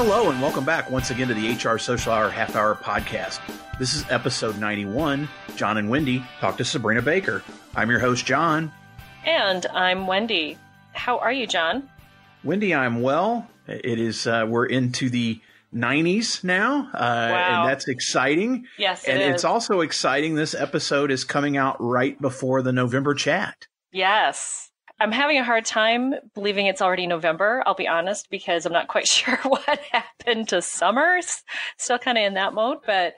Hello, and welcome back once again to the HR Social Hour Half Hour Podcast. This is episode 91. Jon and Wendy talk to Sabrina Baker. I'm your host, Jon. And I'm Wendy. How are you, Jon? Wendy, I'm well. It is, uh, we're into the 90s now, uh, wow. and that's exciting. Yes, it and is. it's also exciting. This episode is coming out right before the November chat. Yes. I'm having a hard time believing it's already November, I'll be honest, because I'm not quite sure what happened to summer. Still kind of in that mode, but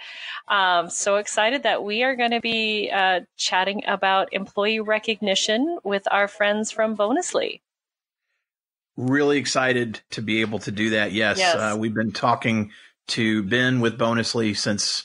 um, so excited that we are going to be uh, chatting about employee recognition with our friends from Bonusly. Really excited to be able to do that. Yes, yes. Uh, we've been talking to Ben with Bonusly since,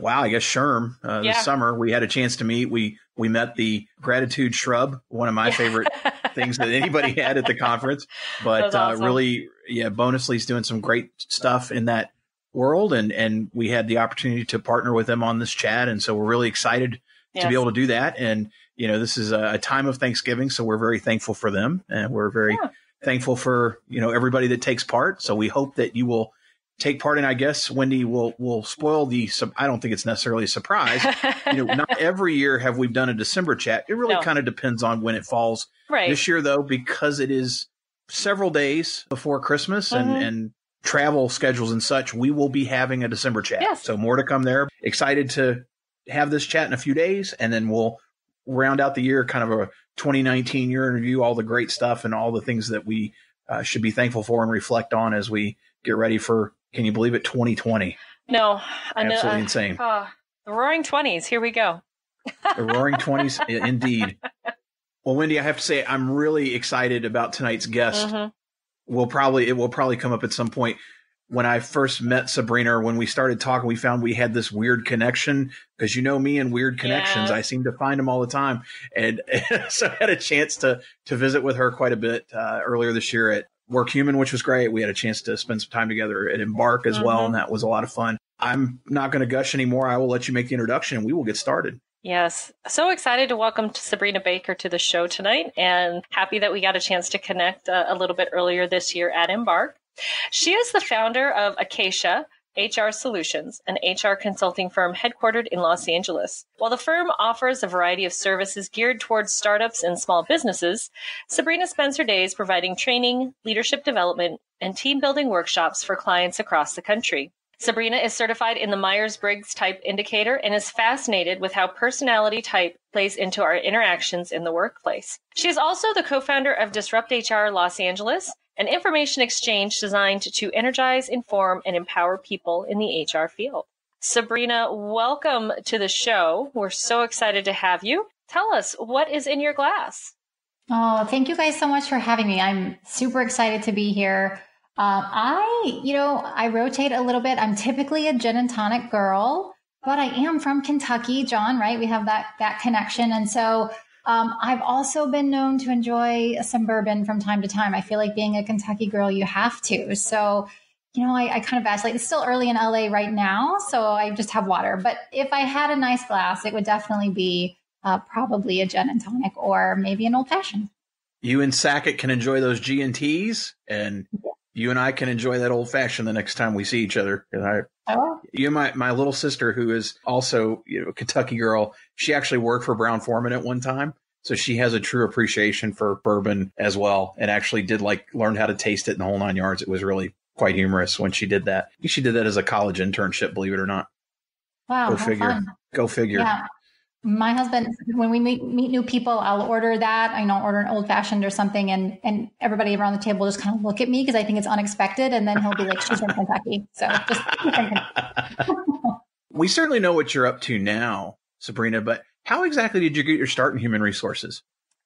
wow, I guess SHRM uh, yeah. this summer. We had a chance to meet. We we met the gratitude shrub, one of my yeah. favorite things that anybody had at the conference. But uh, awesome. uh, really, yeah, Bonusly's doing some great stuff in that world, and and we had the opportunity to partner with them on this chat, and so we're really excited yes. to be able to do that. And you know, this is a, time of Thanksgiving, so we're very thankful for them, and we're very yeah. thankful for you know everybody that takes part. So we hope that you will take part in. I guess Wendy will will spoil the. I don't think it's necessarily a surprise. you know, not every year have we done a December chat. It really no. kind of depends on when it falls. Right. This year, though, because it is several days before Christmas mm-hmm. and and travel schedules and such, we will be having a December chat. Yes. So more to come there. Excited to have this chat in a few days, and then we'll round out the year, kind of a 2019 year in review, all the great stuff and all the things that we uh, should be thankful for and reflect on as we get ready for can you believe it? 2020. No, i absolutely uh, insane. Uh, the Roaring Twenties. Here we go. the Roaring Twenties, indeed. Well, Wendy, I have to say I'm really excited about tonight's guest. Mm-hmm. We'll probably it will probably come up at some point. When I first met Sabrina, when we started talking, we found we had this weird connection because you know me and weird connections. Yeah. I seem to find them all the time, and so I had a chance to to visit with her quite a bit uh, earlier this year at Workhuman, which was great. We had a chance to spend some time together at Embark as mm-hmm. well, and that was a lot of fun. I'm not going to gush anymore. I will let you make the introduction and we will get started. Yes. So excited to welcome Sabrina Baker to the show tonight and happy that we got a chance to connect uh, a little bit earlier this year at Embark. She is the founder of Acacia, HR Solutions, an HR consulting firm headquartered in Los Angeles. While the firm offers a variety of services geared towards startups and small businesses, Sabrina spends her days providing training, leadership development, and team building workshops for clients across the country. Sabrina is certified in the Myers Briggs Type Indicator and is fascinated with how personality type plays into our interactions in the workplace. She is also the co founder of Disrupt HR Los Angeles an information exchange designed to energize, inform, and empower people in the HR field. Sabrina, welcome to the show. We're so excited to have you. Tell us what is in your glass. Oh, thank you guys so much for having me. I'm super excited to be here. Um, I, you know, I rotate a little bit. I'm typically a gin and tonic girl, but I am from Kentucky, Jon, right? We have that, that connection. And so um, I've also been known to enjoy some bourbon from time to time. I feel like being a Kentucky girl, you have to. So, you know, I, I kind of like, it's still early in LA right now, so I just have water. But if I had a nice glass, it would definitely be uh, probably a gin and tonic or maybe an old fashioned. You and Sackett can enjoy those G and T's, and you and I can enjoy that old fashioned the next time we see each other. I, oh. You and my, my little sister, who is also you know a Kentucky girl, she actually worked for Brown Forman at one time. So she has a true appreciation for bourbon as well, and actually did like learn how to taste it in the whole nine yards. It was really quite humorous when she did that. She did that as a college internship, believe it or not. Wow, go figure. Fun. Go figure. Yeah. My husband, when we meet, meet new people, I'll order that. I know, order an old fashioned or something, and and everybody around the table just kind of look at me because I think it's unexpected, and then he'll be like, "She's from Kentucky," so just. we certainly know what you're up to now, Sabrina, but how exactly did you get your start in human resources?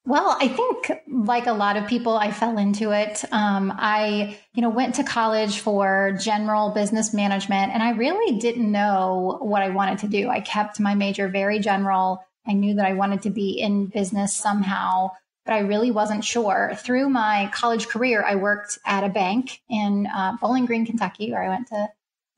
Well, I think like a lot of people, I fell into it. Um, I, you know, went to college for general business management, and I really didn't know what I wanted to do. I kept my major very general. I knew that I wanted to be in business somehow, but I really wasn't sure. Through my college career, I worked at a bank in uh, Bowling Green, Kentucky, where I went to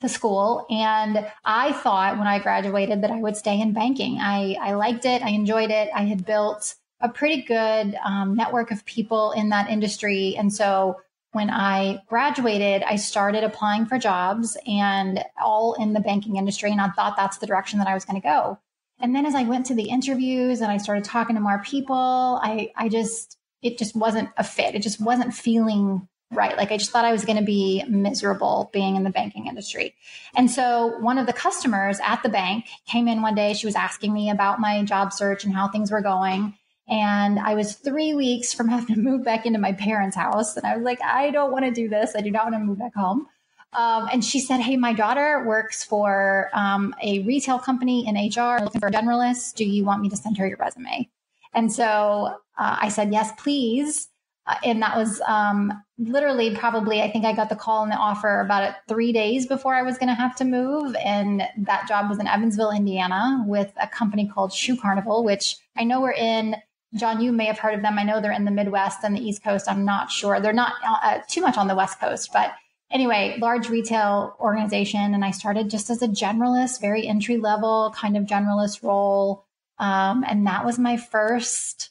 the school. And I thought when I graduated that I would stay in banking. I, I liked it. I enjoyed it. I had built a pretty good um, network of people in that industry. And so when I graduated, I started applying for jobs and all in the banking industry. And I thought that's the direction that I was going to go. And then as I went to the interviews and I started talking to more people, I, I just, it just wasn't a fit. It just wasn't feeling right. Like I just thought I was going to be miserable being in the banking industry. And so one of the customers at the bank came in one day. She was asking me about my job search and how things were going. And I was three weeks from having to move back into my parents' house. And I was like, I don't want to do this. I do not want to move back home. Um, and she said, Hey, my daughter works for um, a retail company in HR looking for a generalist. Do you want me to send her your resume? And so uh, I said, Yes, please. Uh, and that was um, literally probably, I think I got the call and the offer about three days before I was going to have to move. And that job was in Evansville, Indiana, with a company called Shoe Carnival, which I know we're in Jon, you may have heard of them. I know they're in the Midwest and the East Coast. I'm not sure. They're not uh, too much on the West Coast, but anyway, large retail organization. And I started just as a generalist, very entry level kind of generalist role. Um, and that was my first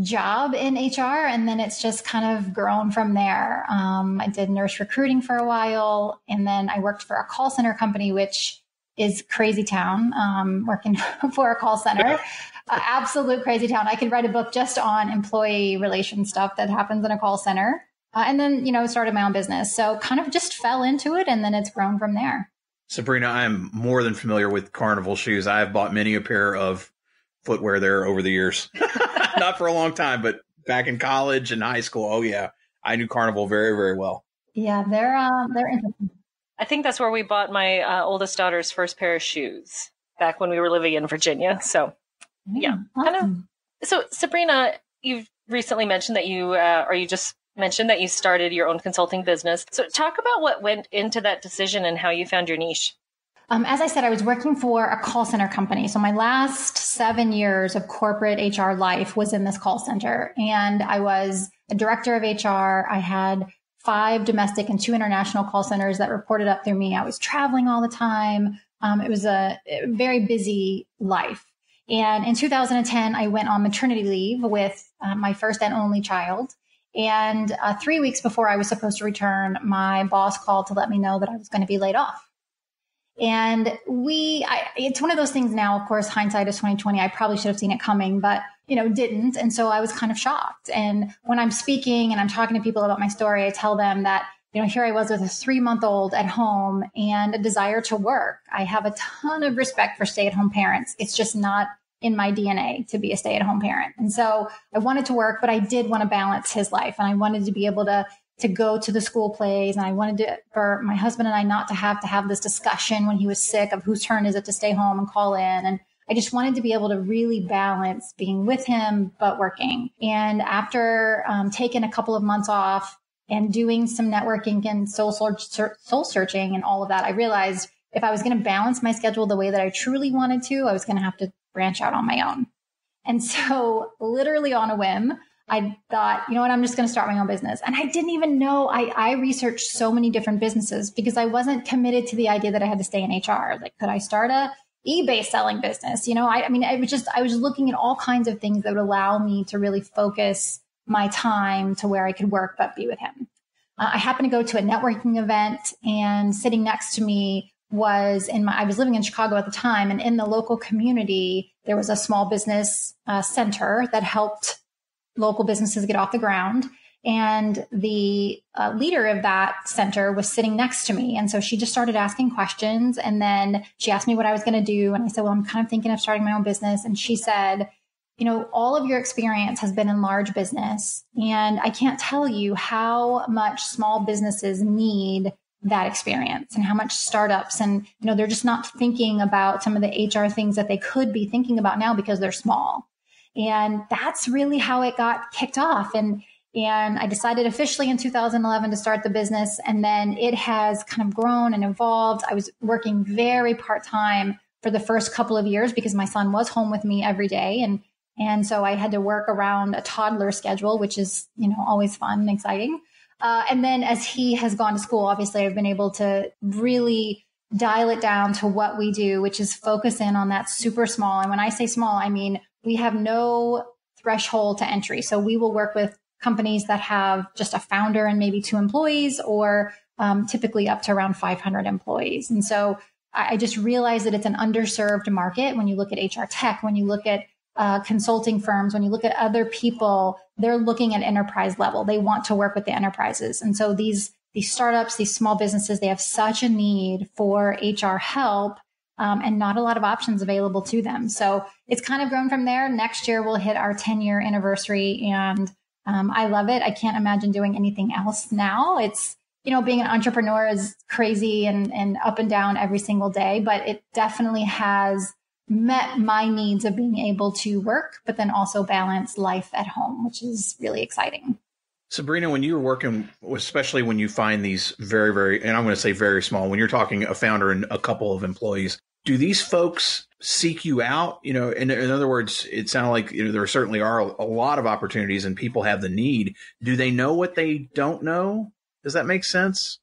job in HR. And then it's just kind of grown from there. Um, I did nurse recruiting for a while. And then I worked for a call center company, which is crazy town, um, working for a call center uh, absolute crazy town. I could write a book just on employee relation stuff that happens in a call center. Uh, and then, you know, started my own business. So kind of just fell into it and then it's grown from there. Sabrina, I'm more than familiar with Carnival shoes. I have bought many a pair of footwear there over the years. Not for a long time, but back in college and high school. Oh yeah, I knew Carnival very, very well. Yeah, they're uh, they're interesting. I think that's where we bought my uh, oldest daughter's first pair of shoes back when we were living in Virginia. So yeah, awesome. kind of. So Sabrina, you've recently mentioned that you, uh, or you just mentioned that you started your own consulting business. So talk about what went into that decision and how you found your niche. Um, as I said, I was working for a call center company. So my last seven years of corporate HR life was in this call center. And I was a director of HR. I had five domestic and two international call centers that reported up through me. I was traveling all the time. Um, it was a very busy life. And in 2010, I went on maternity leave with uh, my first and only child. And uh, three weeks before I was supposed to return, my boss called to let me know that I was going to be laid off. And we, I, it's one of those things now, of course, hindsight is 2020. I probably should have seen it coming, but, you know, didn't. And so I was kind of shocked. And when I'm speaking and I'm talking to people about my story, I tell them that you know, here I was with a three month old at home and a desire to work. I have a ton of respect for stay at home parents. It's just not in my DNA to be a stay at home parent. And so I wanted to work, but I did want to balance his life and I wanted to be able to to go to the school plays and I wanted to, for my husband and I not to have to have this discussion when he was sick of whose turn is it to stay home and call in. And I just wanted to be able to really balance being with him, but working. And after um, taking a couple of months off, and doing some networking and soul, soul searching and all of that, I realized if I was going to balance my schedule the way that I truly wanted to, I was going to have to branch out on my own. And so, literally on a whim, I thought, you know what, I'm just going to start my own business. And I didn't even know I, I researched so many different businesses because I wasn't committed to the idea that I had to stay in HR. Like, could I start a eBay selling business? You know, I, I mean, I was just, I was looking at all kinds of things that would allow me to really focus my time to where I could work but be with him. Uh, I happened to go to a networking event and sitting next to me was in my, I was living in Chicago at the time and in the local community, there was a small business uh, center that helped local businesses get off the ground. And the uh, leader of that center was sitting next to me. And so she just started asking questions. And then she asked me what I was going to do. And I said, well, I'm kind of thinking of starting my own business. And she said, you know, all of your experience has been in large business. And I can't tell you how much small businesses need that experience and how much startups and, you know, they're just not thinking about some of the HR things that they could be thinking about now because they're small. And that's really how it got kicked off. And, and I decided officially in 2011 to start the business. And then it has kind of grown and evolved. I was working very part time for the first couple of years because my son was home with me every day. And and so I had to work around a toddler schedule, which is, you know, always fun and exciting. Uh, and then as he has gone to school, obviously I've been able to really dial it down to what we do, which is focus in on that super small. And when I say small, I mean we have no threshold to entry. So we will work with companies that have just a founder and maybe two employees, or um, typically up to around 500 employees. And so I, I just realized that it's an underserved market when you look at HR tech, when you look at uh, consulting firms, when you look at other people, they're looking at enterprise level. They want to work with the enterprises. And so these, these startups, these small businesses, they have such a need for HR help um, and not a lot of options available to them. So it's kind of grown from there. Next year, we'll hit our 10 year anniversary and um, I love it. I can't imagine doing anything else now. It's, you know, being an entrepreneur is crazy and, and up and down every single day, but it definitely has met my needs of being able to work, but then also balance life at home, which is really exciting. Sabrina, when you're working, especially when you find these very, very, and I'm going to say very small, when you're talking a founder and a couple of employees, do these folks seek you out? You know, in, in other words, it sounded like you know, there certainly are a, lot of opportunities and people have the need. Do they know what they don't know? Does that make sense?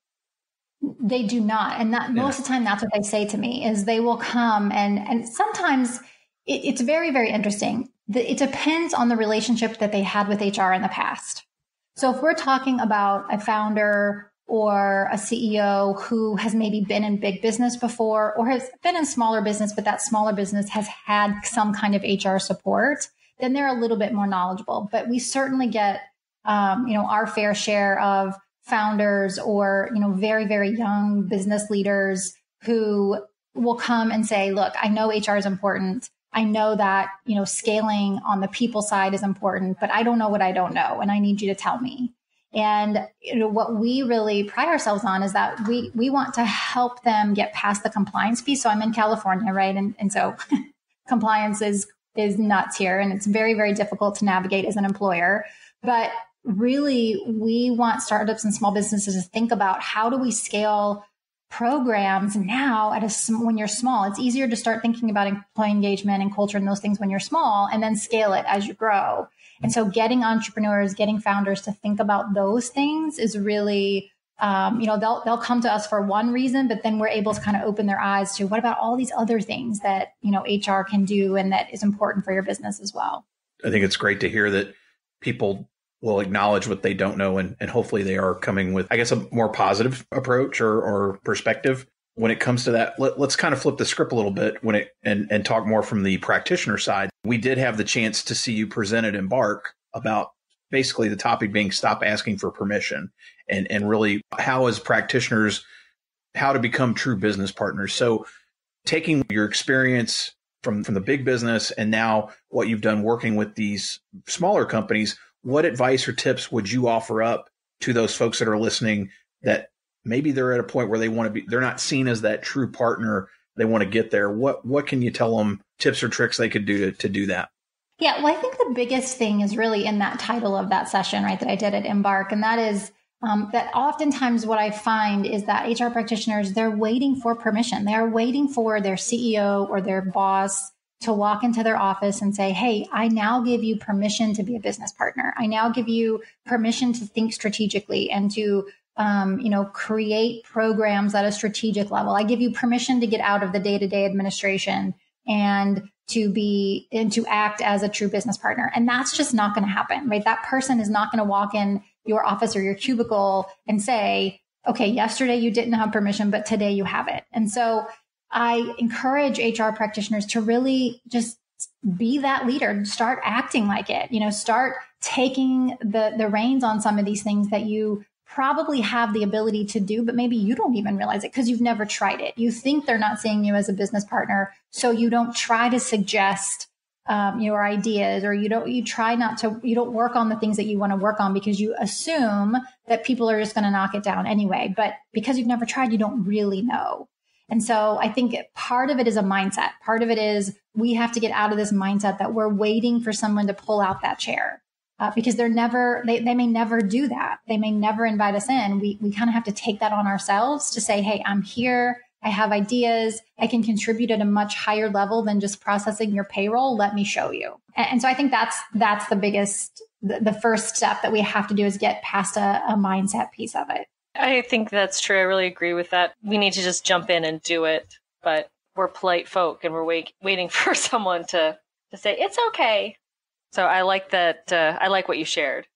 They do not. And that most of the time, that's what they say to me is they will come and, and sometimes it, it's very, very interesting. It depends on the relationship that they had with HR in the past. So if we're talking about a founder or a CEO who has maybe been in big business before or has been in smaller business, but that smaller business has had some kind of HR support, then they're a little bit more knowledgeable. But we certainly get, um, you know, our fair share of founders or, you know, very, very young business leaders who will come and say, look, I know HR is important. I know that, you know, scaling on the people side is important, but I don't know what I don't know. And I need you to tell me. And you know, what we really pride ourselves on is that we, we want to help them get past the compliance piece. So I'm in California, right? And, and so compliance is, is nuts here and it's very, very difficult to navigate as an employer. But really we want startups and small businesses to think about how do we scale programs now at a when you're small it's easier to start thinking about employee engagement and culture and those things when you're small and then scale it as you grow and so getting entrepreneurs getting founders to think about those things is really um, you know they'll they'll come to us for one reason but then we're able to kind of open their eyes to what about all these other things that you know hr can do and that is important for your business as well? I think it's great to hear that people will acknowledge what they don't know and, and hopefully they are coming with i guess a more positive approach or, or perspective when it comes to that let, us kind of flip the script a little bit when it and, and talk more from the practitioner side. We did have the chance to see you present at embark about basically the topic being stop asking for permission and and really how as practitioners how to become true business partners. So taking your experience from from the big business and now what you've done working with these smaller companies what advice or tips would you offer up to those folks that are listening that maybe they're at a point where they want to be they're not seen as that true partner. They want to get there. What what can you tell them tips or tricks they could do to, to do that? Yeah well i think the biggest thing is really in that title of that session right that i did at embark and that is um, that oftentimes what i find is that hr practitioners they're waiting for permission. They're waiting for their ceo or their boss to walk into their office and say, Hey, I now give you permission to be a business partner. I now give you permission to think strategically and to, um, you know, create programs at a strategic level. I give you permission to get out of the day to day administration and to be and to act as a true business partner. And that's just not going to happen, right? That person is not going to walk in your office or your cubicle and say, okay, yesterday you didn't have permission, but today you have it. And so I encourage HR practitioners to really just be that leader, start acting like it, you know, start taking the, the reins on some of these things that you probably have the ability to do, but maybe you don't even realize it because you've never tried it. You think they're not seeing you as a business partner. So you don't try to suggest um, your ideas or you don't, you try not to, you don't work on the things that you want to work on because you assume that people are just going to knock it down anyway. But because you've never tried, you don't really know. And so I think part of it is a mindset. Part of it is we have to get out of this mindset that we're waiting for someone to pull out that chair. Uh, because they're never, they, they may never do that. They may never invite us in. We, we kind of have to take that on ourselves to say, Hey, I'm here. I have ideas. I can contribute at a much higher level than just processing your payroll. Let me show you. And, and so I think that's, that's the biggest, the, the, first step that we have to do is get past a, a mindset piece of it. I think that's true. I really agree with that. We need to just jump in and do it, but we're polite folk and we're wait, waiting for someone to to say it's okay. So I like that. Uh, I like what you shared.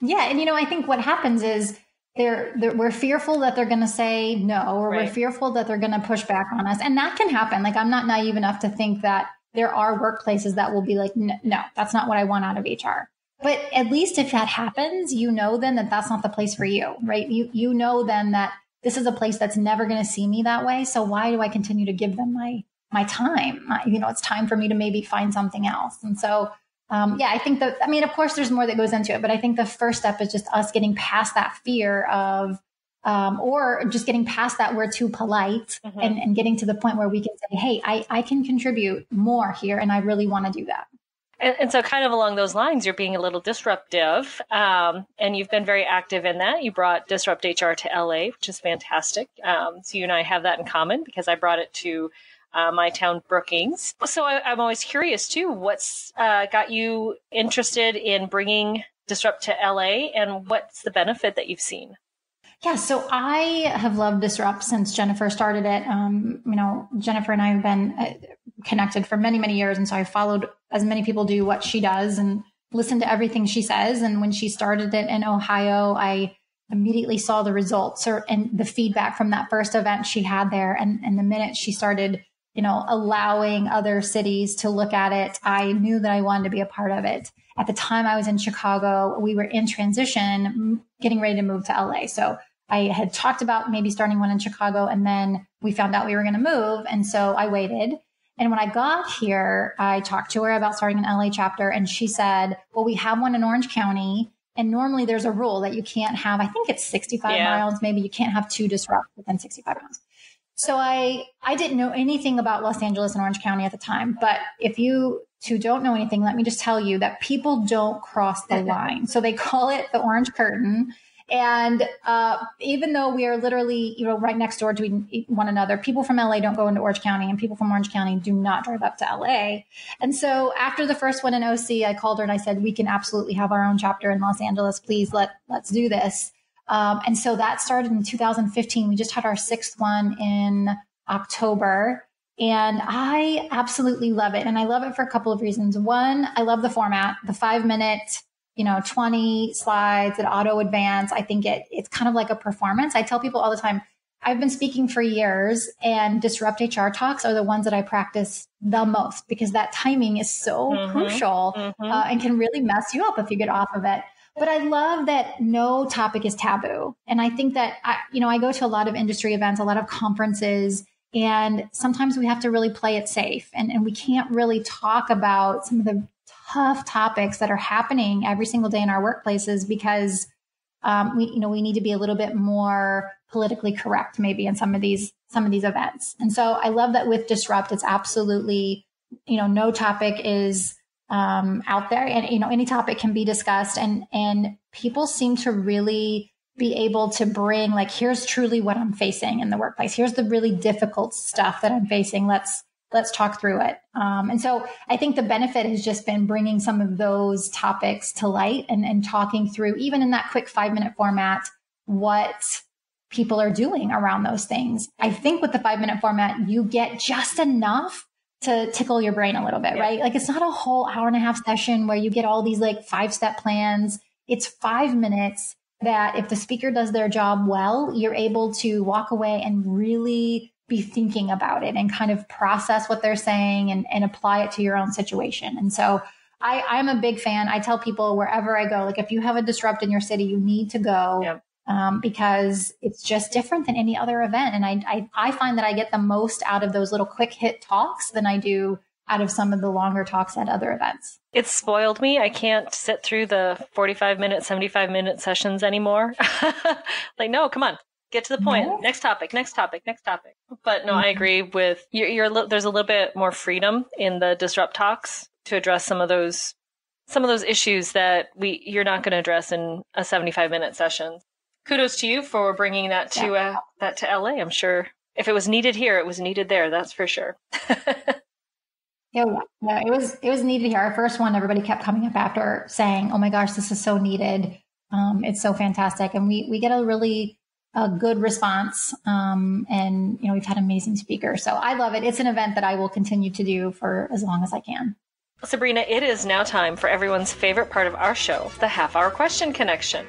Yeah, and you know, I think what happens is they're, they're we're fearful that they're going to say no, or right. we're fearful that they're going to push back on us, and that can happen. Like I'm not naive enough to think that there are workplaces that will be like, no, that's not what I want out of HR. But at least if that happens, you know then that that's not the place for you, right? You you know then that this is a place that's never going to see me that way. So why do I continue to give them my my time? My, you know, it's time for me to maybe find something else. And so, um, yeah, I think that. I mean, of course, there's more that goes into it, but I think the first step is just us getting past that fear of. Um, or just getting past that we're too polite mm-hmm. and, and getting to the point where we can say hey I, I can contribute more here and i really want to do that and, and, so, kind of along those lines, you're being a little disruptive, um, and you've been very active in that. You brought Disrupt HR to LA, which is fantastic. Um, so, you and I have that in common because I brought it to uh, my town, Brookings. So, I, am always curious too what's uh, got you interested in bringing Disrupt to LA, and what's the benefit that you've seen? Yeah, so I have loved Disrupt since Jennifer started it. Um, you know, Jennifer and I have been uh, connected for many, many years. And so I followed, as many people do, what she does and listened to everything she says. And when she started it in Ohio, I immediately saw the results or, and the feedback from that first event she had there. And, and the minute she started, you know, allowing other cities to look at it, I knew that I wanted to be a part of it. At the time I was in Chicago, we were in transition, getting ready to move to LA. So I had talked about maybe starting one in Chicago and then we found out we were going to move. And so I waited. And when I got here, I talked to her about starting an LA chapter and she said, well, we have one in Orange County. And normally there's a rule that you can't have, I think it's 65 yeah. miles, maybe you can't have two disrupt within 65 miles. So I, I didn't know anything about Los Angeles and Orange County at the time. But if you two don't know anything, let me just tell you that people don't cross the line. So they call it the orange curtain. And uh, even though we are literally, you know, right next door to one another, people from LA don't go into Orange County, and people from Orange County do not drive up to LA. And so after the first one in OC, I called her and I said, "We can absolutely have our own chapter in Los Angeles. Please let let's do this." Um, and so that started in 2015. We just had our sixth one in October. And I absolutely love it. And I love it for a couple of reasons. One, I love the format, the five minute you know 20 slides that auto advance i think it it's kind of like a performance i tell people all the time i've been speaking for years and disrupt hr talks are the ones that i practice the most because that timing is so mm-hmm. crucial mm-hmm. Uh, and can really mess you up if you get off of it but i love that no topic is taboo. And i think that I, you know i go to a lot of industry events a lot of conferences and sometimes we have to really play it safe. And, and we can't really talk about some of the tough topics that are happening every single day in our workplaces because um, we you know we need to be a little bit more politically correct maybe in some of these some of these events. And so i love that with disrupt it's absolutely you know no topic is um, out there and you know any topic can be discussed and and people seem to really be able to bring like here's truly what i'm facing in the workplace here's the really difficult stuff that i'm facing let's let's talk through it. Um, and so I think the benefit has just been bringing some of those topics to light and, and talking through, even in that quick five minute format, what people are doing around those things. I think with the five minute format, you get just enough to tickle your brain a little bit, yeah. right? Like it's not a whole hour and a half session where you get all these like five step plans. It's five minutes that if the speaker does their job well, you're able to walk away and really be thinking about it and kind of process what they're saying and, and apply it to your own situation. And so I, I'm a big fan. I tell people wherever I go, like if you have a disrupt in your city, you need to go. Yep. Um, because it's just different than any other event. And I, I, I find that I get the most out of those little quick hit talks than I do out of some of the longer talks at other events. It's spoiled me. I can't sit through the 45 minute, 75 minute sessions anymore. like, no, come on get to the point. Next topic, next topic, next topic. But no, mm-hmm. I agree with you're, you're, there's a little bit more freedom in the disrupt talks to address some of those some of those issues that we you're not going to address in a 75 minute session. Kudos to you for bringing that to yeah. uh, that to LA. I'm sure if it was needed here, it was needed there. That's for sure. Yeah, yeah, it was it was needed here. Our first one, everybody kept coming up after saying, "Oh my gosh, this is so needed. Um, it's so fantastic," and we we get a really a good response. Um, and, you know, we've had amazing speakers. So I love it. It's an event that I will continue to do for as long as I can. Sabrina, it is now time for everyone's favorite part of our show, the half hour question connection.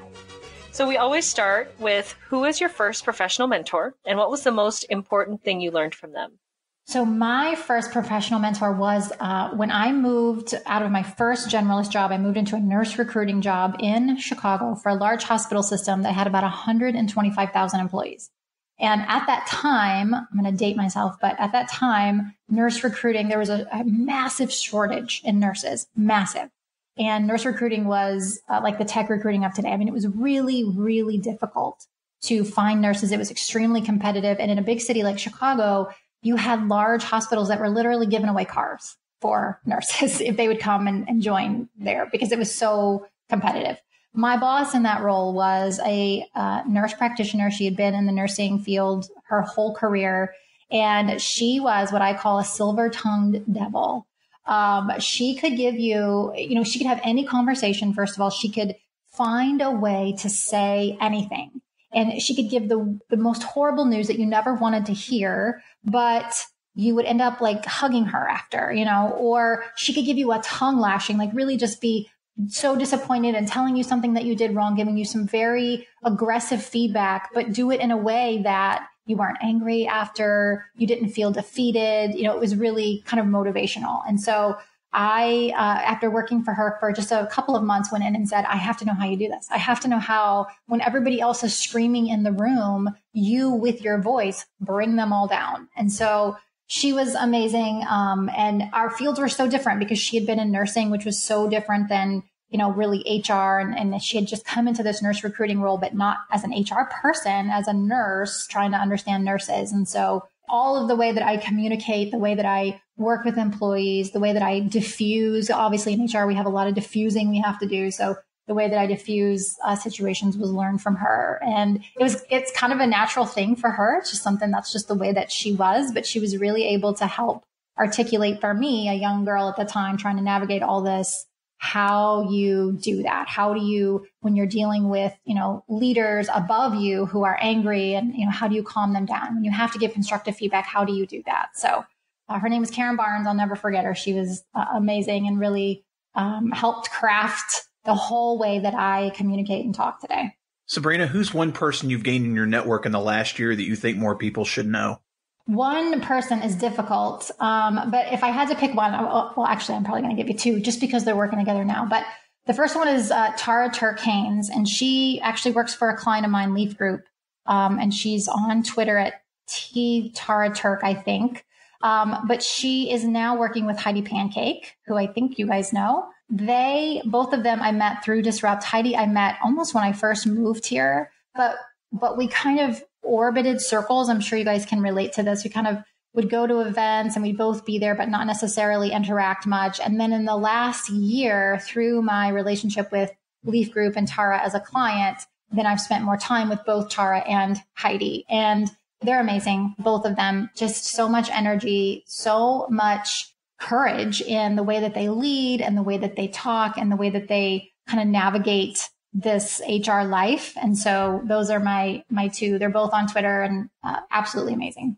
So we always start with who is your first professional mentor and what was the most important thing you learned from them? So my first professional mentor was uh, when I moved out of my first generalist job. I moved into a nurse recruiting job in Chicago for a large hospital system that had about 125,000 employees. And at that time, I'm going to date myself, but at that time, nurse recruiting, there was a, a massive shortage in nurses, massive. And nurse recruiting was uh, like the tech recruiting of today. I mean, it was really, really difficult to find nurses. It was extremely competitive. And in a big city like Chicago, you had large hospitals that were literally giving away cars for nurses if they would come and, and join there because it was so competitive my boss in that role was a uh, nurse practitioner. She had been in the nursing field her whole career, and she was what I call a silver tongued devil. Um, she could give you, you know, she could have any conversation. First of all, she could find a way to say anything. And she could give the, the most horrible news that you never wanted to hear, but you would end up like hugging her after, you know, or she could give you a tongue lashing, like really just be so disappointed and telling you something that you did wrong, giving you some very aggressive feedback, but do it in a way that you weren't angry after, you didn't feel defeated. You know, it was really kind of motivational. And so I, uh, after working for her for just a couple of months, went in and said, I have to know how you do this. I have to know how, when everybody else is screaming in the room, you with your voice bring them all down. And so she was amazing. Um, and our fields were so different because she had been in nursing, which was so different than, you know, really HR. And, and she had just come into this nurse recruiting role, but not as an HR person, as a nurse trying to understand nurses. And so all of the way that I communicate, the way that I work with employees, the way that I diffuse, obviously in HR, we have a lot of diffusing we have to do. So the way that I diffuse uh, situations was learned from her. And it was, it's kind of a natural thing for her. It's just something that's just the way that she was, but she was really able to help articulate for me, a young girl at the time trying to navigate all this, how you do that. How do you, when you're dealing with, you know, leaders above you who are angry and, you know, how do you calm them down? When you have to give constructive feedback, how do you do that? So uh, her name is Karen Barnes. I'll never forget her. She was uh, amazing and really um, helped craft the whole way that I communicate and talk today. Sabrina, who's one person you've gained in your network in the last year that you think more people should know? One person is difficult, um, but if I had to pick one, well, actually, I'm probably going to give you two just because they're working together now. But the first one is uh, Tara Turk Haynes, and she actually works for a client of mine, Leaf Group, um, and she's on Twitter at T Tara Turk, I think. Um, but she is now working with Heidi Pancake, who I think you guys know. They, both of them, I met through Disrupt. Heidi, I met almost when I first moved here, but but we kind of orbited circles. I'm sure you guys can relate to this. We kind of would go to events and we'd both be there, but not necessarily interact much. And then in the last year, through my relationship with Leaf Group and Tara as a client, then I've spent more time with both Tara and Heidi. And they're amazing, both of them. Just so much energy, so much courage in the way that they lead and the way that they talk and the way that they kind of navigate this HR life. And so those are my my two. They're both on Twitter and uh, absolutely amazing.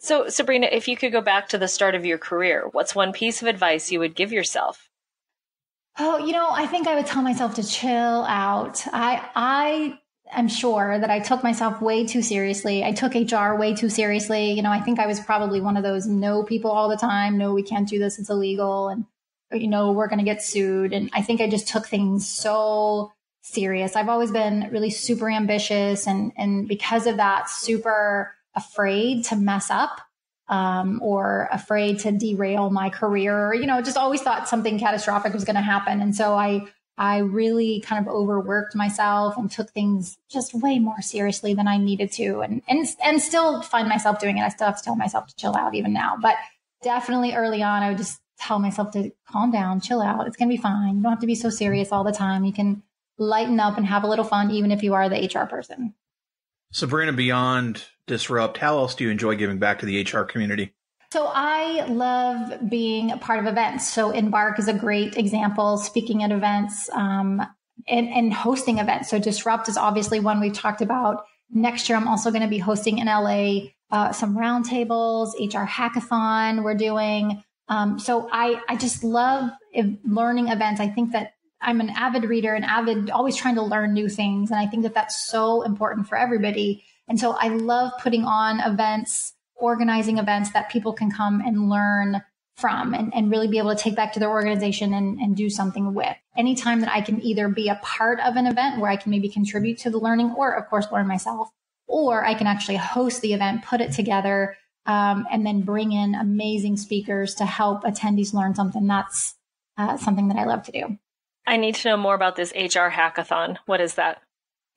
So Sabrina, if you could go back to the start of your career, what's one piece of advice you would give yourself? Oh, you know, I think I would tell myself to chill out. I I am sure that I took myself way too seriously. I took HR way too seriously. You know, I think I was probably one of those no people all the time. No, we can't do this. It's illegal. And, you know, we're going to get sued. And I think I just took things so serious. I've always been really super ambitious and, and because of that, super afraid to mess up. Um, or afraid to derail my career, you know, just always thought something catastrophic was going to happen. And so I, I really kind of overworked myself and took things just way more seriously than I needed to and and and still find myself doing it. I still have to tell myself to chill out even now. But definitely early on I would just tell myself to calm down, chill out. It's going to be fine. You don't have to be so serious all the time. You can lighten up and have a little fun even if you are the HR person. Sabrina beyond disrupt, how else do you enjoy giving back to the HR community? So I love being a part of events. So Embark is a great example, speaking at events um, and, and hosting events. So Disrupt is obviously one we've talked about. Next year, I'm also going to be hosting in LA uh, some roundtables, HR hackathon we're doing. Um, so I, I just love learning events. I think that I'm an avid reader and avid, always trying to learn new things. And I think that that's so important for everybody. And so I love putting on events, organizing events that people can come and learn from and, and really be able to take back to their organization and, and do something with. Anytime that I can either be a part of an event where I can maybe contribute to the learning or, of course, learn myself, or I can actually host the event, put it together, um, and then bring in amazing speakers to help attendees learn something. That's uh, something that I love to do. I need to know more about this HR hackathon. What is that?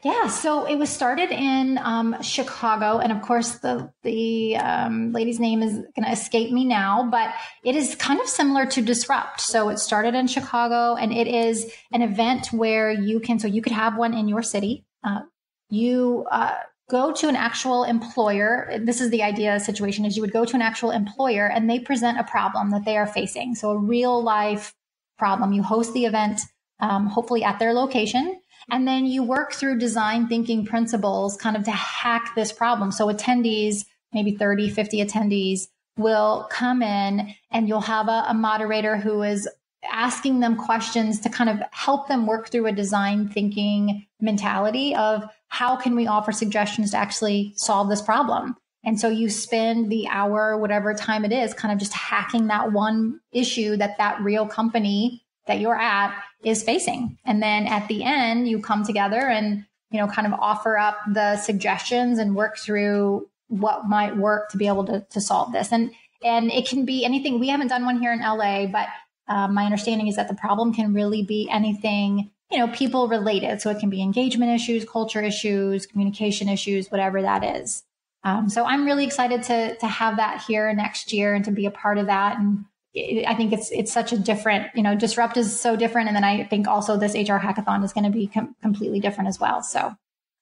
Yeah, so it was started in um, Chicago, and of course, the the um, lady's name is going to escape me now, but it is kind of similar to Disrupt. So it started in Chicago, and it is an event where you can so you could have one in your city. Uh, you uh, go to an actual employer. This is the idea situation: is you would go to an actual employer, and they present a problem that they are facing. So a real life problem. You host the event, um, hopefully at their location and then you work through design thinking principles kind of to hack this problem. So attendees, maybe 30, 50 attendees will come in and you'll have a, a moderator who is asking them questions to kind of help them work through a design thinking mentality of how can we offer suggestions to actually solve this problem. And so you spend the hour, whatever time it is, kind of just hacking that one issue that that real company that you're at is facing. And then at the end, you come together and, you know, kind of offer up the suggestions and work through what might work to be able to, to solve this. And, and it can be anything. We haven't done one here in LA, but um, my understanding is that the problem can really be anything, you know, people related. So it can be engagement issues, culture issues, communication issues, whatever that is. Um, so I'm really excited to to have that here next year and to be a part of that and I think it's it's such a different, you know, disrupt is so different, and then I think also this HR hackathon is going to be com- completely different as well. So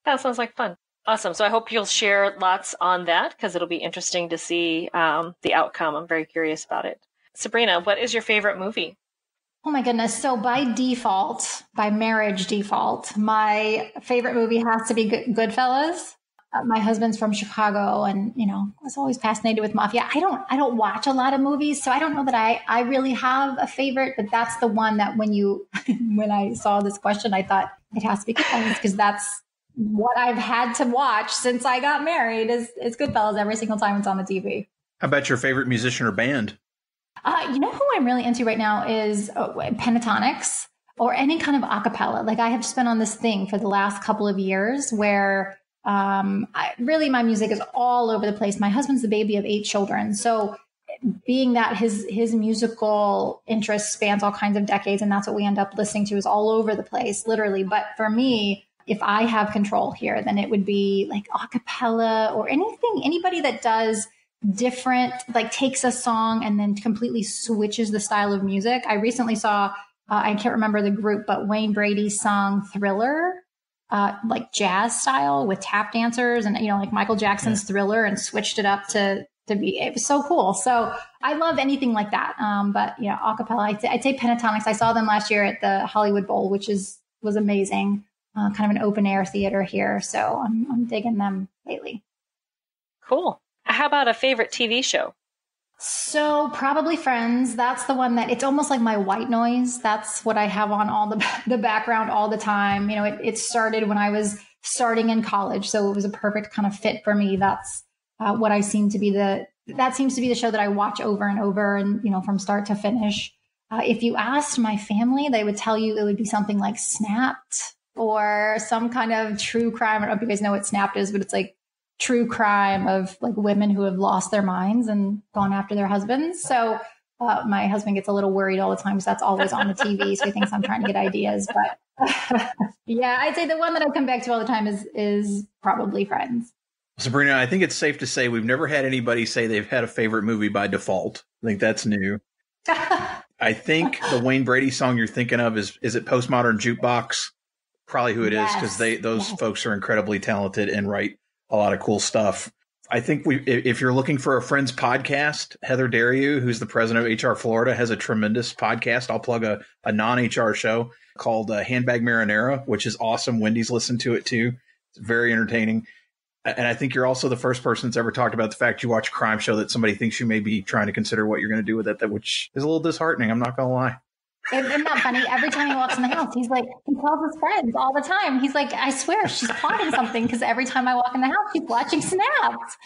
that sounds like fun. Awesome. So I hope you'll share lots on that because it'll be interesting to see um, the outcome. I'm very curious about it. Sabrina, what is your favorite movie? Oh my goodness. So by default, by marriage default, my favorite movie has to be Goodfellas uh, my husband's from Chicago and, you know, I was always fascinated with mafia. I don't, I don't watch a lot of movies. So I don't know that I, I really have a favorite, but that's the one that when you, when I saw this question, I thought it has to be Goodfellas because that's what I've had to watch since I got married is, is Goodfellas every single time it's on the TV. How about your favorite musician or band? Uh, you know who I'm really into right now is oh, Pentatonix or any kind of acapella. Like I have just been on this thing for the last couple of years where um, I, really, my music is all over the place. My husband's the baby of eight children, so being that his his musical interest spans all kinds of decades, and that's what we end up listening to is all over the place, literally. But for me, if I have control here, then it would be like a cappella or anything, anybody that does different, like takes a song and then completely switches the style of music. I recently saw, uh, I can't remember the group, but Wayne Brady's song Thriller uh, like jazz style with tap dancers and you know like Michael Jackson's yeah. Thriller and switched it up to to be it was so cool. So I love anything like that. Um, but yeah, acapella. I'd say, I'd say Pentatonix. I saw them last year at the Hollywood Bowl, which is was amazing. Uh, kind of an open air theater here, so I'm I'm digging them lately. Cool. How about a favorite TV show? So probably Friends. That's the one that it's almost like my white noise. That's what I have on all the the background all the time. You know, it, it started when I was starting in college, so it was a perfect kind of fit for me. That's uh, what I seem to be the that seems to be the show that I watch over and over, and you know, from start to finish. Uh, if you asked my family, they would tell you it would be something like Snapped or some kind of true crime. I don't know if you guys know what Snapped is, but it's like true crime of like women who have lost their minds and gone after their husbands. So uh, my husband gets a little worried all the time because that's always on the TV. so he thinks I'm trying to get ideas. But yeah, I'd say the one that I come back to all the time is is probably Friends. Sabrina, I think it's safe to say we've never had anybody say they've had a favorite movie by default. I think that's new. I think the Wayne Brady song you're thinking of is is it Postmodern Jukebox? Probably who it yes. is because they those yes. folks are incredibly talented and write a lot of cool stuff. I think we, if you're looking for a friend's podcast, Heather Darroux, who's the president of HR Florida, has a tremendous podcast. I'll plug a, a non HR show called uh, Handbag Marinara, which is awesome. Wendy's listened to it too. It's very entertaining. And I think you're also the first person that's ever talked about the fact you watch a crime show that somebody thinks you may be trying to consider what you're going to do with it, that which is a little disheartening. I'm not going to lie. Isn't that funny? Every time he walks in the house, he's like, he tells his friends all the time. He's like, I swear she's plotting something because every time I walk in the house, she's watching snaps.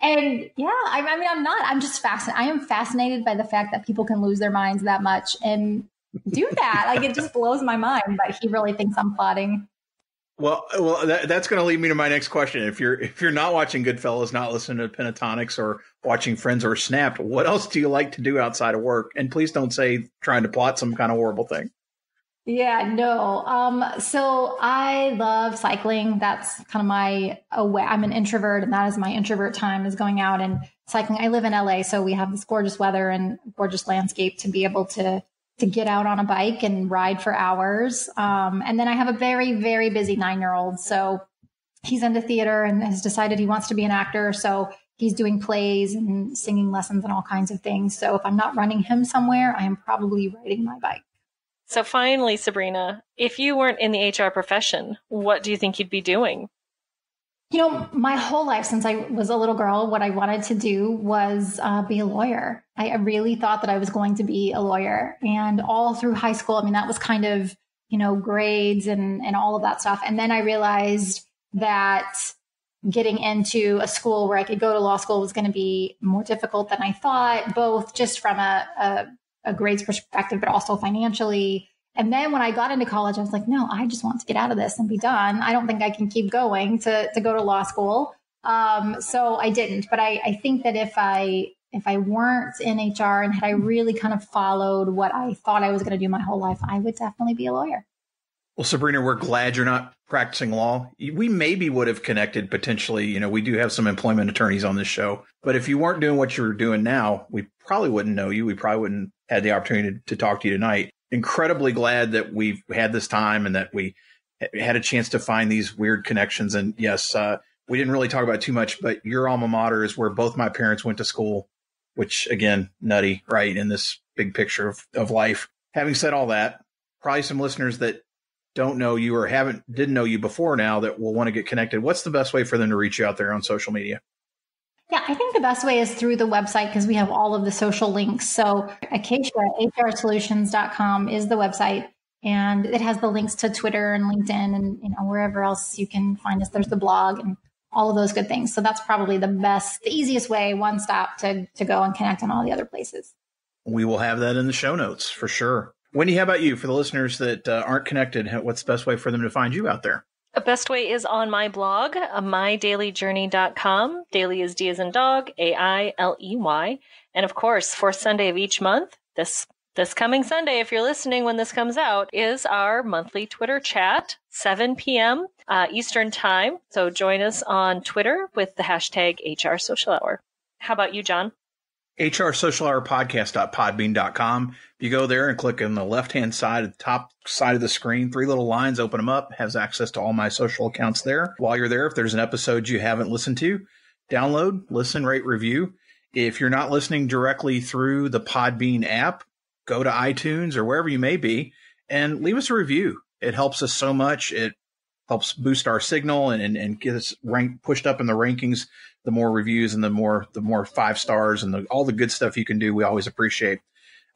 And yeah, I, I mean, I'm not, I'm just fascinated. I am fascinated by the fact that people can lose their minds that much and do that. like it just blows my mind that he really thinks I'm plotting. Well, well, that, that's going to lead me to my next question. If you're if you're not watching Goodfellas, not listening to Pentatonix, or watching Friends or Snapped, what else do you like to do outside of work? And please don't say trying to plot some kind of horrible thing. Yeah, no. Um, so I love cycling. That's kind of my away. I'm an introvert, and that is my introvert time is going out and cycling. I live in LA, so we have this gorgeous weather and gorgeous landscape to be able to to get out on a bike and ride for hours. Um, and then I have a very, very busy nine year old. So he's into theater and has decided he wants to be an actor. So he's doing plays and singing lessons and all kinds of things. So if I'm not running him somewhere, I am probably riding my bike. So finally, Sabrina, if you weren't in the HR profession, what do you think you'd be doing? You know, my whole life since I was a little girl, what I wanted to do was uh, be a lawyer. I really thought that I was going to be a lawyer. And all through high school, I mean, that was kind of, you know, grades and, and all of that stuff. And then I realized that getting into a school where I could go to law school was going to be more difficult than I thought, both just from a, a, a grades perspective, but also financially. And then when I got into college, I was like, no, I just want to get out of this and be done. I don't think I can keep going to, to go to law school. Um, so I didn't. But I, I think that if I if I weren't in HR and had I really kind of followed what I thought I was going to do my whole life, I would definitely be a lawyer. Well, Sabrina, we're glad you're not practicing law. We maybe would have connected potentially. You know, we do have some employment attorneys on this show, but if you weren't doing what you're doing now, we probably wouldn't know you. We probably wouldn't had the opportunity to talk to you tonight incredibly glad that we've had this time and that we had a chance to find these weird connections. And yes, uh, we didn't really talk about too much, but your alma mater is where both my parents went to school, which again, nutty, right? In this big picture of, of life. Having said all that, probably some listeners that don't know you or haven't didn't know you before now that will want to get connected. What's the best way for them to reach you out there on social media? Yeah, I think the best way is through the website because we have all of the social links. So Acacia, hrsolutions.com is the website and it has the links to Twitter and LinkedIn and you know wherever else you can find us. There's the blog and all of those good things. So that's probably the best, the easiest way, one stop to to go and connect on all the other places. We will have that in the show notes for sure. Wendy, how about you? For the listeners that uh, aren't connected, what's the best way for them to find you out there? Best way is on my blog, uh, mydaileyjourney.com. Daily is D as in dog, A I L E Y. And of course, fourth Sunday of each month, this this coming Sunday, if you're listening when this comes out, is our monthly Twitter chat, 7 p.m. Uh, Eastern Time. So join us on Twitter with the hashtag HR Social Hour. How about you, Jon? HR Social Hour Podcast.podbean.com. If you go there and click on the left hand side, of the top side of the screen, three little lines open them up, has access to all my social accounts there. While you're there, if there's an episode you haven't listened to, download, listen, rate, review. If you're not listening directly through the Podbean app, go to iTunes or wherever you may be and leave us a review. It helps us so much. It helps boost our signal and, and, and get us ranked, pushed up in the rankings the more reviews and the more the more five stars and the, all the good stuff you can do. We always appreciate.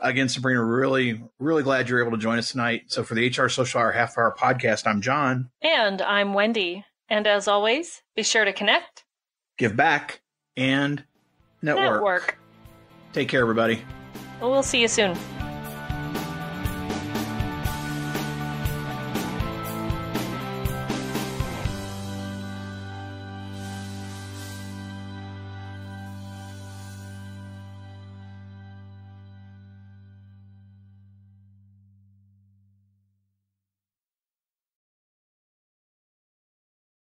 Again, Sabrina, really, really glad you're able to join us tonight. So for the HR Social Hour Half Hour Podcast, I'm Jon. And I'm Wendy. And as always, be sure to connect, give back, and network. network. Take care, everybody. Well, we'll see you soon.